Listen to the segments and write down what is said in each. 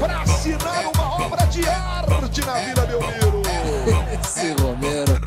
Para assinar uma obra de arte na Vila Belmiro. Esse Romero.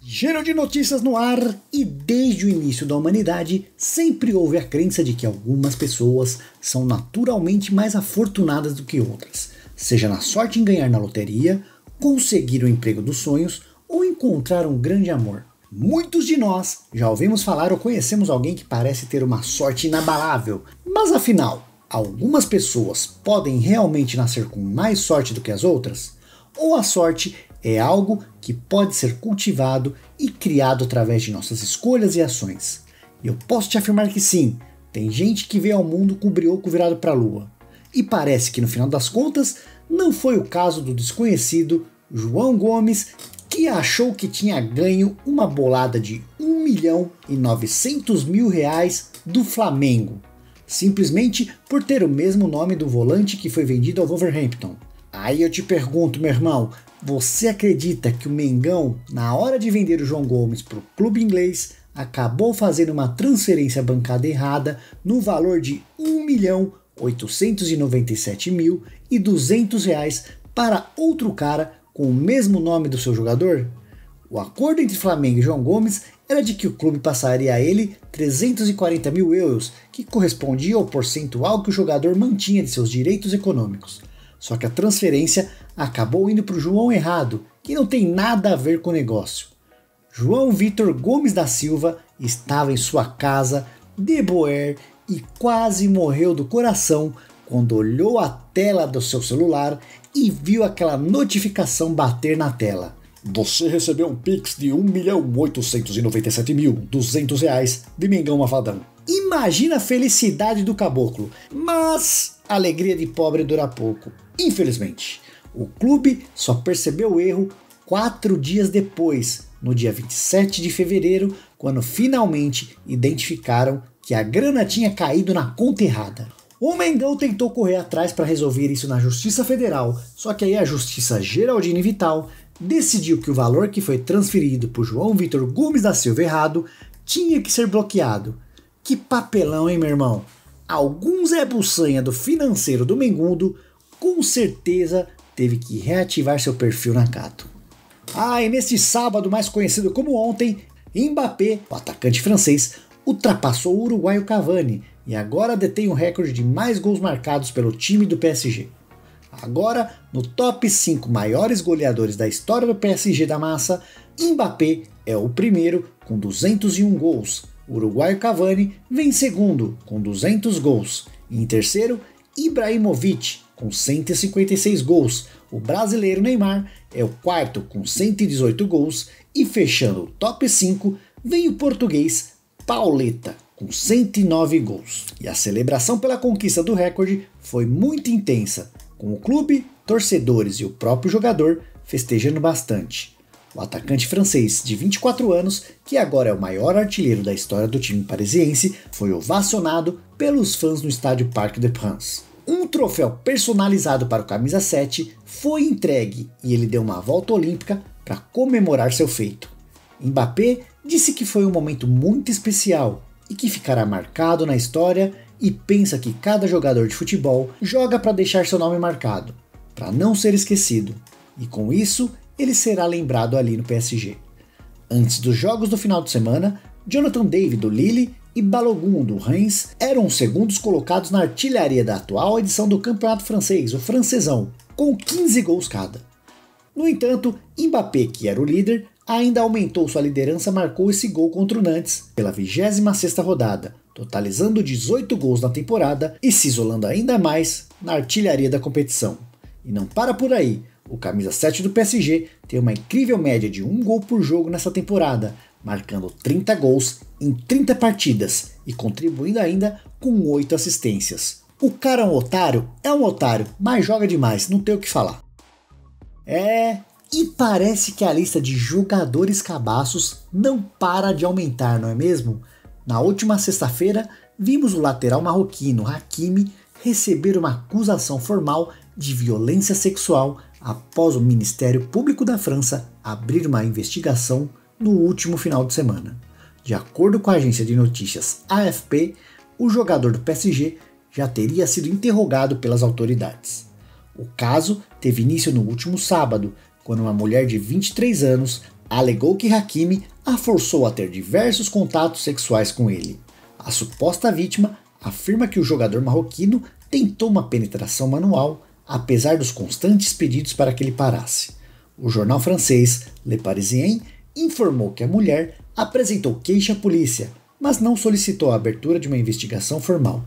Giro de notícias no ar e desde o início da humanidade sempre houve a crença de que algumas pessoas são naturalmente mais afortunadas do que outras, seja na sorte em ganhar na loteria, conseguir o emprego dos sonhos ou encontrar um grande amor. Muitos de nós já ouvimos falar ou conhecemos alguém que parece ter uma sorte inabalável, mas afinal, algumas pessoas podem realmente nascer com mais sorte do que as outras? Ou a sorte é algo que pode ser cultivado e criado através de nossas escolhas e ações? Eu posso te afirmar que sim, tem gente que veio ao mundo com o brioco virado para a lua. E parece que no final das contas não foi o caso do desconhecido João Gomes, que achou que tinha ganho uma bolada de 1 milhão e 900 mil reais do Flamengo, simplesmente por ter o mesmo nome do volante que foi vendido ao Wolverhampton. Aí eu te pergunto, meu irmão, você acredita que o Mengão, na hora de vender o João Gomes para o clube inglês, acabou fazendo uma transferência bancada errada no valor de 1 milhão 897 mil e 200 reais para outro cara com o mesmo nome do seu jogador? O acordo entre Flamengo e João Gomes era de que o clube passaria a ele 340 mil euros, que correspondia ao percentual que o jogador mantinha de seus direitos econômicos. Só que a transferência acabou indo para o João errado, que não tem nada a ver com o negócio. João Vitor Gomes da Silva estava em sua casa, de boer, e quase morreu do coração quando olhou a tela do seu celular e viu aquela notificação bater na tela. Você recebeu um Pix de 1.897.200 reais de Mengão Mafadão. Imagina a felicidade do caboclo, mas a alegria de pobre dura pouco, infelizmente. O clube só percebeu o erro quatro dias depois, no dia 27 de fevereiro, quando finalmente identificaram que a grana tinha caído na conta errada. O Mengão tentou correr atrás para resolver isso na Justiça Federal, só que aí a Justiça Geraldine Vital decidiu que o valor que foi transferido por João Vitor Gomes da Silva errado tinha que ser bloqueado. Que papelão, hein, meu irmão? Algum Zé Bussanha do financeiro do Mengundo com certeza teve que reativar seu perfil na Cato. Ah, e neste sábado, mais conhecido como ontem, Mbappé, o atacante francês, ultrapassou o uruguaio Cavani e agora detém o recorde de mais gols marcados pelo time do PSG. Agora, no top 5 maiores goleadores da história do PSG da massa, Mbappé é o primeiro com 201 gols. Uruguaio Cavani vem em segundo com 200 gols. E em terceiro, Ibrahimovic com 156 gols. O brasileiro Neymar é o quarto com 118 gols e fechando o top 5 vem o português Pauleta com 109 gols. E a celebração pela conquista do recorde foi muito intensa, com o clube, torcedores e o próprio jogador festejando bastante. O atacante francês de 24 anos, que agora é o maior artilheiro da história do time parisiense, foi ovacionado pelos fãs no estádio Parc des Princes. Um troféu personalizado para o camisa 7 foi entregue e ele deu uma volta olímpica para comemorar seu feito. Mbappé disse que foi um momento muito especial e que ficará marcado na história e pensa que cada jogador de futebol joga para deixar seu nome marcado, para não ser esquecido, e com isso ele será lembrado ali no PSG. Antes dos jogos do final de semana, Jonathan David do Lille e Balogun do Reims eram os segundos colocados na artilharia da atual edição do Campeonato Francês, o Francesão, com 15 gols cada. No entanto, Mbappé, que era o líder, ainda aumentou sua liderança marcou esse gol contra o Nantes pela 26ª rodada, totalizando 18 gols na temporada e se isolando ainda mais na artilharia da competição. E não para por aí, o camisa 7 do PSG tem uma incrível média de um gol por jogo nessa temporada, marcando 30 gols em 30 partidas e contribuindo ainda com 8 assistências. O cara é um otário? É um otário, mas joga demais, não tem o que falar. É, e parece que a lista de jogadores cabaços não para de aumentar, não é mesmo? Na última sexta-feira, vimos o lateral marroquino Hakimi receber uma acusação formal de violência sexual após o Ministério Público da França abrir uma investigação no último final de semana. De acordo com a agência de notícias AFP, o jogador do PSG já teria sido interrogado pelas autoridades. O caso teve início no último sábado, quando uma mulher de 23 anos alegou que Hakimi a forçou a ter diversos contatos sexuais com ele. A suposta vítima afirma que o jogador marroquino tentou uma penetração manual, apesar dos constantes pedidos para que ele parasse. O jornal francês Le Parisien informou que a mulher apresentou queixa à polícia, mas não solicitou a abertura de uma investigação formal.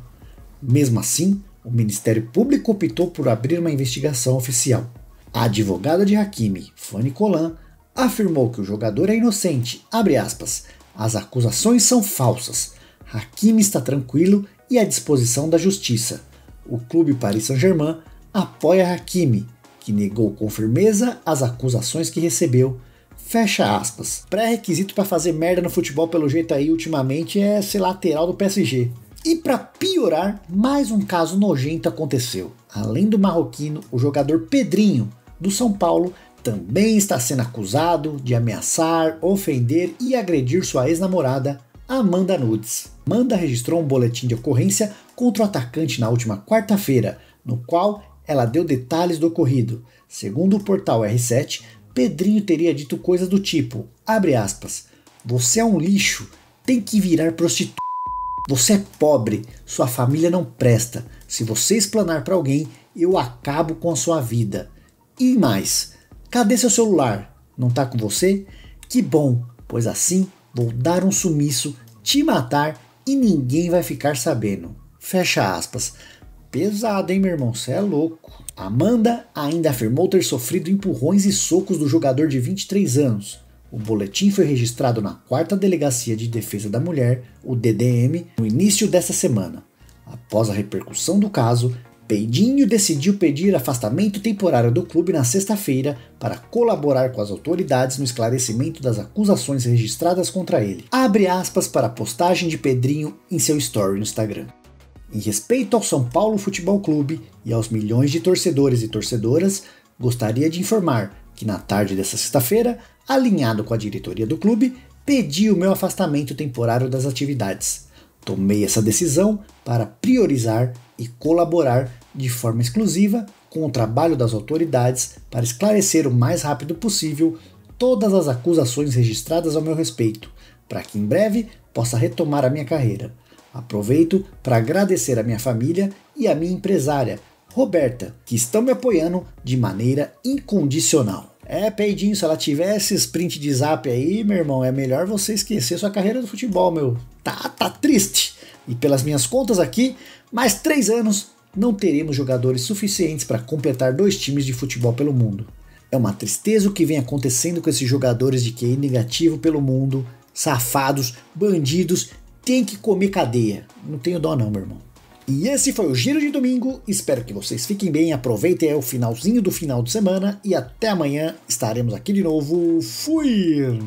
Mesmo assim, o Ministério Público optou por abrir uma investigação oficial. A advogada de Hakimi, Fanny Colan, afirmou que o jogador é inocente, aspas, as acusações são falsas, Hakimi está tranquilo e à disposição da justiça. O clube Paris Saint-Germain apoia Hakimi, que negou com firmeza as acusações que recebeu. Fecha aspas. Pré-requisito para fazer merda no futebol pelo jeito aí ultimamente é ser lateral do PSG. E para piorar, mais um caso nojento aconteceu. Além do marroquino, o jogador Pedrinho, do São Paulo, também está sendo acusado de ameaçar, ofender e agredir sua ex-namorada, Amanda Nudes. Amanda registrou um boletim de ocorrência contra o atacante na última quarta-feira, no qual ela deu detalhes do ocorrido. Segundo o portal R7, Pedrinho teria dito coisas do tipo, aspas, você é um lixo, tem que virar prostituta. Você é pobre, sua família não presta. Se você explanar para alguém, eu acabo com a sua vida. E mais, cadê seu celular? Não tá com você? Que bom, pois assim vou dar um sumiço, te matar e ninguém vai ficar sabendo. Fecha aspas. Pesado, hein, meu irmão? Você é louco. Amanda ainda afirmou ter sofrido empurrões e socos do jogador de 23 anos. O boletim foi registrado na 4 Delegacia de Defesa da Mulher, o DDM, no início desta semana. Após a repercussão do caso, Peidinho decidiu pedir afastamento temporário do clube na sexta-feira para colaborar com as autoridades no esclarecimento das acusações registradas contra ele. Abre aspas para a postagem de Pedrinho em seu story no Instagram. Em respeito ao São Paulo Futebol Clube e aos milhões de torcedores e torcedoras, gostaria de informar que na tarde dessa sexta-feira, alinhado com a diretoria do clube, pedi o meu afastamento temporário das atividades. Tomei essa decisão para priorizar e colaborar de forma exclusiva com o trabalho das autoridades para esclarecer o mais rápido possível todas as acusações registradas ao meu respeito, para que em breve possa retomar a minha carreira. Aproveito para agradecer a minha família e a minha empresária, Roberta, que estão me apoiando de maneira incondicional. É, Peidinho, se ela tivesse sprint de zap aí, meu irmão, é melhor você esquecer sua carreira do futebol, meu. Tá, tá triste. E pelas minhas contas aqui, mais três anos não teremos jogadores suficientes para completar dois times de futebol pelo mundo. É uma tristeza o que vem acontecendo com esses jogadores de QI negativo pelo mundo, safados, bandidos, tem que comer cadeia. Não tenho dó não, meu irmão. E esse foi o Giro de Domingo. Espero que vocês fiquem bem, aproveitem o finalzinho do final de semana e até amanhã estaremos aqui de novo. Fui!